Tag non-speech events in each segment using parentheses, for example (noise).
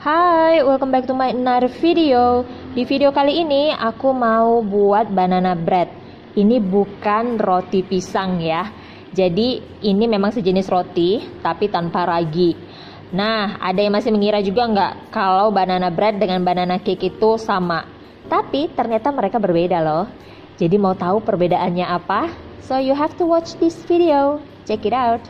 Hai, welcome back to my another video. Di video kali ini aku mau buat banana bread. Ini bukan roti pisang ya. Jadi ini memang sejenis roti tapi tanpa ragi. Nah, ada yang masih mengira juga nggak kalau banana bread dengan banana cake itu sama. Tapi ternyata mereka berbeda loh. Jadi mau tahu perbedaannya apa? So you have to watch this video. Check it out.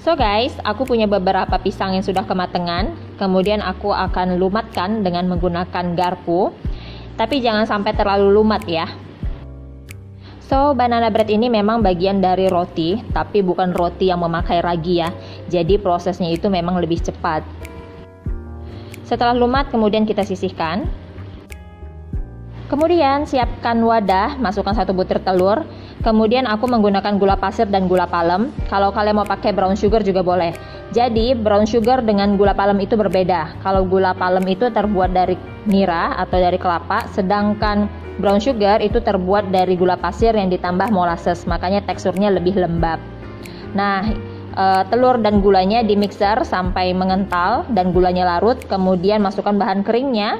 So guys, aku punya beberapa pisang yang sudah kematangan. Kemudian aku akan lumatkan dengan menggunakan garpu. Tapi jangan sampai terlalu lumat ya. So, banana bread ini memang bagian dari roti, tapi bukan roti yang memakai ragi ya. Jadi prosesnya itu memang lebih cepat. Setelah lumat, kemudian kita sisihkan. Kemudian siapkan wadah, masukkan satu butir telur. Kemudian aku menggunakan gula pasir dan gula palem. Kalau kalian mau pakai brown sugar juga boleh. Jadi brown sugar dengan gula palem itu berbeda. Kalau gula palem itu terbuat dari nira atau dari kelapa, sedangkan brown sugar itu terbuat dari gula pasir yang ditambah molasses, makanya teksturnya lebih lembab. Nah, e, telur dan gulanya di mixer sampai mengental dan gulanya larut, kemudian masukkan bahan keringnya.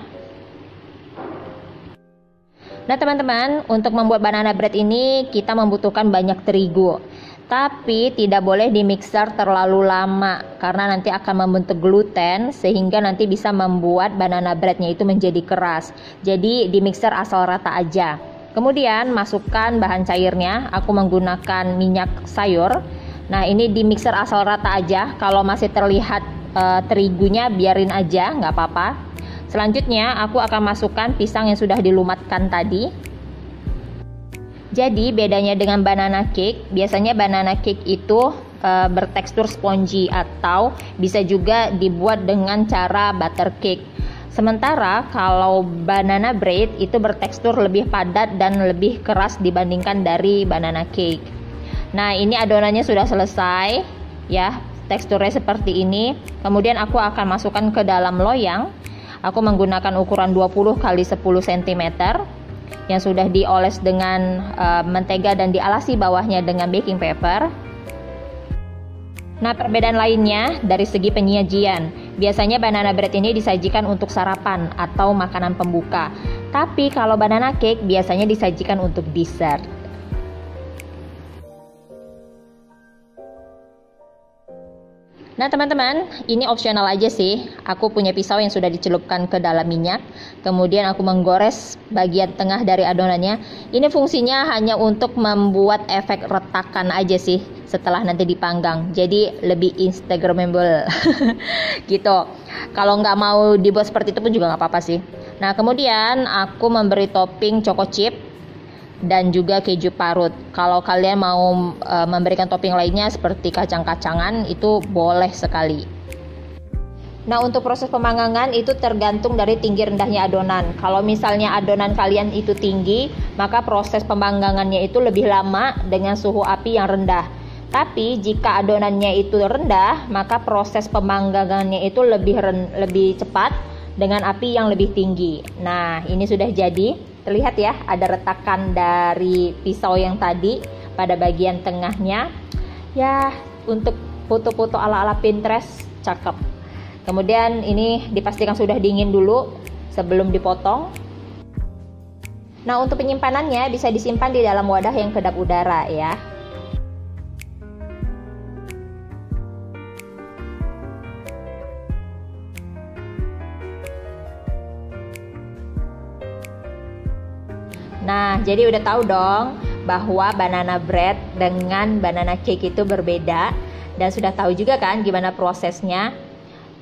Nah, teman-teman, untuk membuat banana bread ini kita membutuhkan banyak terigu. Tapi tidak boleh di mixer terlalu lama karena nanti akan membentuk gluten sehingga nanti bisa membuat banana breadnya itu menjadi keras. Jadi di mixer asal rata aja. Kemudian masukkan bahan cairnya. Aku menggunakan minyak sayur. Nah ini di mixer asal rata aja. Kalau masih terlihat e, terigunya biarin aja nggak apa-apa selanjutnya aku akan masukkan pisang yang sudah dilumatkan tadi jadi bedanya dengan banana cake, biasanya banana cake itu e, bertekstur spongy atau bisa juga dibuat dengan cara butter cake. Sementara kalau banana bread itu bertekstur lebih padat dan lebih keras dibandingkan dari banana cake. Nah, ini adonannya sudah selesai ya. Teksturnya seperti ini. Kemudian aku akan masukkan ke dalam loyang. Aku menggunakan ukuran 20 x 10 cm yang sudah dioles dengan uh, mentega dan dialasi bawahnya dengan baking paper. Nah, perbedaan lainnya dari segi penyajian. Biasanya banana bread ini disajikan untuk sarapan atau makanan pembuka. Tapi kalau banana cake biasanya disajikan untuk dessert. Nah teman-teman, ini opsional aja sih. Aku punya pisau yang sudah dicelupkan ke dalam minyak. Kemudian aku menggores bagian tengah dari adonannya. Ini fungsinya hanya untuk membuat efek retakan aja sih setelah nanti dipanggang. Jadi lebih instagramable (laughs) gitu. Kalau nggak mau dibuat seperti itu pun juga nggak apa-apa sih. Nah kemudian aku memberi topping choco chip dan juga keju parut. Kalau kalian mau e, memberikan topping lainnya seperti kacang-kacangan itu boleh sekali. Nah, untuk proses pemanggangan itu tergantung dari tinggi rendahnya adonan. Kalau misalnya adonan kalian itu tinggi, maka proses pemanggangannya itu lebih lama dengan suhu api yang rendah. Tapi jika adonannya itu rendah, maka proses pemanggangannya itu lebih lebih cepat dengan api yang lebih tinggi. Nah, ini sudah jadi. Terlihat ya, ada retakan dari pisau yang tadi pada bagian tengahnya. Ya, untuk foto-foto ala-ala Pinterest cakep. Kemudian ini dipastikan sudah dingin dulu sebelum dipotong. Nah, untuk penyimpanannya bisa disimpan di dalam wadah yang kedap udara ya. Nah, jadi udah tahu dong bahwa banana bread dengan banana cake itu berbeda dan sudah tahu juga kan gimana prosesnya.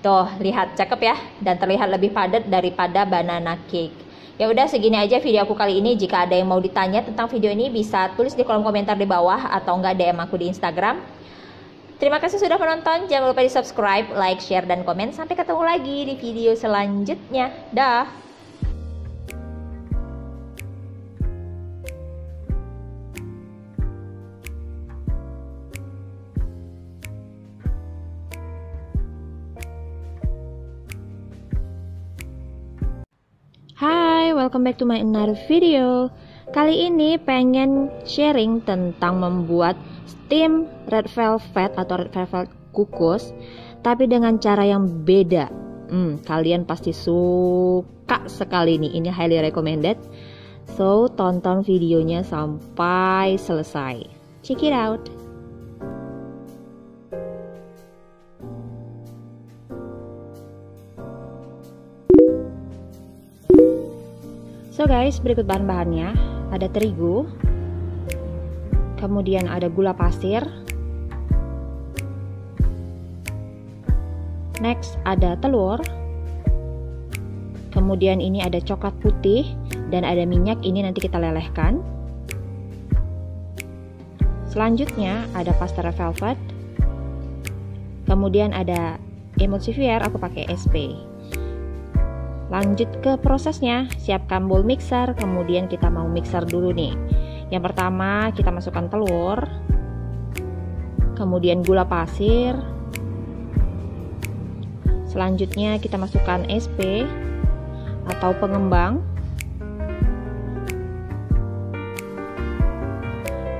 Tuh, lihat cakep ya dan terlihat lebih padat daripada banana cake. Ya udah segini aja video aku kali ini. Jika ada yang mau ditanya tentang video ini bisa tulis di kolom komentar di bawah atau enggak DM aku di Instagram. Terima kasih sudah menonton. Jangan lupa di subscribe, like, share, dan komen. Sampai ketemu lagi di video selanjutnya. Dah. Welcome back to my another video. Kali ini pengen sharing tentang membuat steam red velvet atau red velvet kukus, tapi dengan cara yang beda. Hmm, kalian pasti suka sekali nih. Ini highly recommended. So, tonton videonya sampai selesai. Check it out. So guys, berikut bahan-bahannya. Ada terigu, kemudian ada gula pasir, next ada telur, kemudian ini ada coklat putih, dan ada minyak ini nanti kita lelehkan. Selanjutnya ada pasta velvet, kemudian ada emulsifier, aku pakai SP. Lanjut ke prosesnya, siapkan bowl mixer, kemudian kita mau mixer dulu nih. Yang pertama kita masukkan telur, kemudian gula pasir, selanjutnya kita masukkan SP atau pengembang.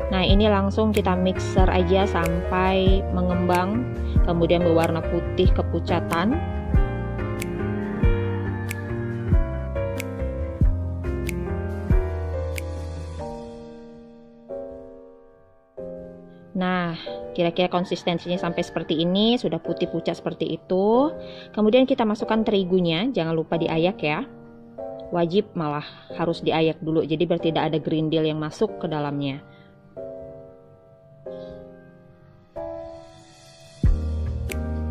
Nah ini langsung kita mixer aja sampai mengembang, kemudian berwarna putih kepucatan. Kira-kira konsistensinya sampai seperti ini, sudah putih pucat seperti itu. Kemudian kita masukkan terigunya, jangan lupa diayak ya. Wajib malah harus diayak dulu, jadi biar tidak ada gerindil yang masuk ke dalamnya.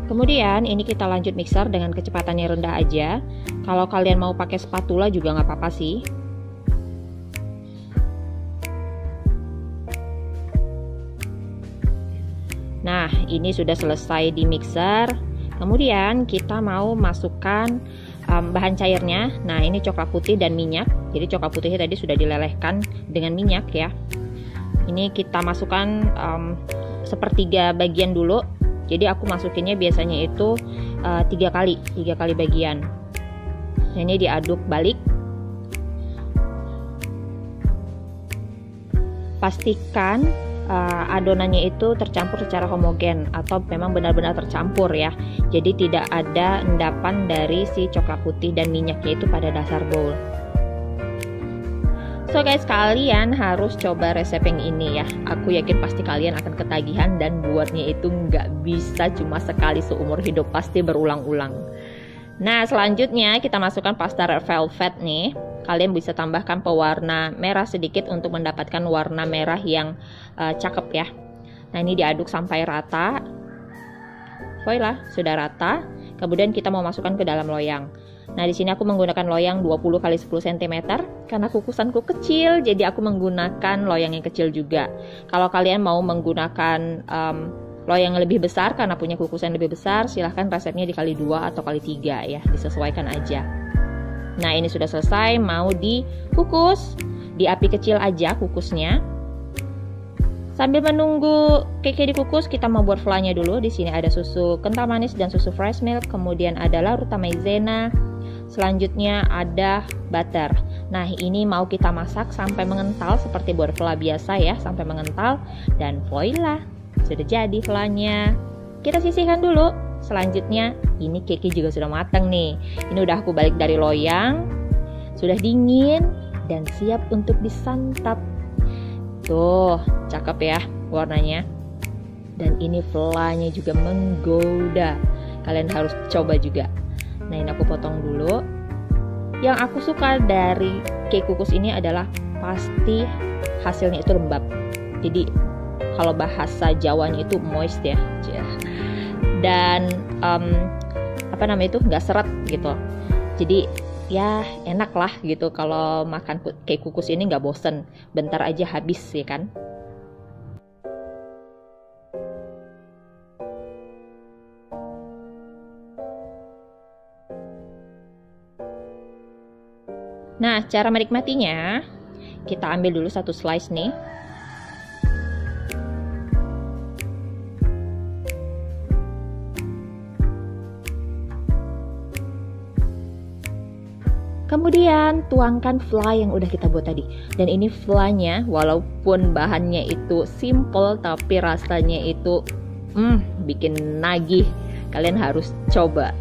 Kemudian ini kita lanjut mixer dengan kecepatan yang rendah aja. Kalau kalian mau pakai spatula juga nggak apa-apa sih. Nah, ini sudah selesai di mixer. Kemudian kita mau masukkan um, bahan cairnya. Nah, ini coklat putih dan minyak. Jadi coklat putihnya tadi sudah dilelehkan dengan minyak ya. Ini kita masukkan um, sepertiga bagian dulu. Jadi aku masukinnya biasanya itu uh, tiga kali, tiga kali bagian. Nah, ini diaduk balik. Pastikan uh, adonannya itu tercampur secara homogen atau memang benar-benar tercampur ya. Jadi tidak ada endapan dari si coklat putih dan minyaknya itu pada dasar bowl. So guys, kalian harus coba resep yang ini ya. Aku yakin pasti kalian akan ketagihan dan buatnya itu nggak bisa cuma sekali seumur hidup, pasti berulang-ulang. Nah, selanjutnya kita masukkan pasta red velvet nih kalian bisa tambahkan pewarna merah sedikit untuk mendapatkan warna merah yang uh, cakep ya. Nah ini diaduk sampai rata. Voila, sudah rata. Kemudian kita mau masukkan ke dalam loyang. Nah, di sini aku menggunakan loyang 20 x 10 cm karena kukusanku kecil, jadi aku menggunakan loyang yang kecil juga. Kalau kalian mau menggunakan um, loyang yang lebih besar karena punya kukusan lebih besar, silahkan resepnya dikali dua atau kali tiga ya, disesuaikan aja. Nah, ini sudah selesai, mau dikukus. Di api kecil aja kukusnya. Sambil menunggu keke dikukus, kita mau buat flanya dulu. Di sini ada susu kental manis dan susu fresh milk, kemudian ada larutan maizena. Selanjutnya ada butter. Nah, ini mau kita masak sampai mengental seperti buat fla biasa ya, sampai mengental dan voila. Sudah jadi flanya. Kita sisihkan dulu. Selanjutnya, ini keke juga sudah matang nih. Ini udah aku balik dari loyang, sudah dingin dan siap untuk disantap. Tuh, cakep ya warnanya. Dan ini flanya juga menggoda. Kalian harus coba juga. Nah, ini aku potong dulu. Yang aku suka dari cake kukus ini adalah pasti hasilnya itu lembab. Jadi kalau bahasa Jawanya itu moist ya dan um, apa namanya itu nggak seret gitu. Jadi ya enak lah gitu kalau makan kayak kukus ini nggak bosen. Bentar aja habis ya kan? Nah, cara menikmatinya, kita ambil dulu satu slice nih. Kemudian tuangkan fly yang udah kita buat tadi. Dan ini flynya walaupun bahannya itu simple tapi rasanya itu hmm, bikin nagih. Kalian harus coba.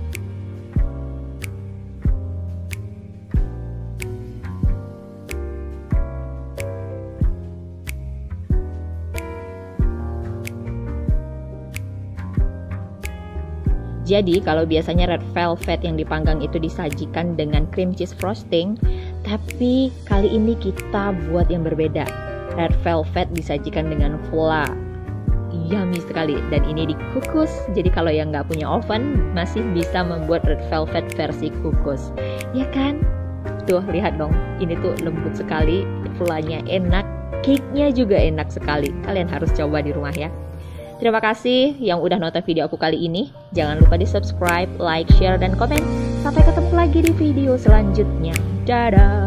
Jadi kalau biasanya red velvet yang dipanggang itu disajikan dengan cream cheese frosting, tapi kali ini kita buat yang berbeda. Red velvet disajikan dengan fla. Yummy sekali dan ini dikukus. Jadi kalau yang nggak punya oven masih bisa membuat red velvet versi kukus. Ya kan? Tuh lihat dong, ini tuh lembut sekali, flanya enak, cake-nya juga enak sekali. Kalian harus coba di rumah ya. Terima kasih yang udah nonton video aku kali ini. Jangan lupa di subscribe, like, share, dan komen. Sampai ketemu lagi di video selanjutnya. Dadah!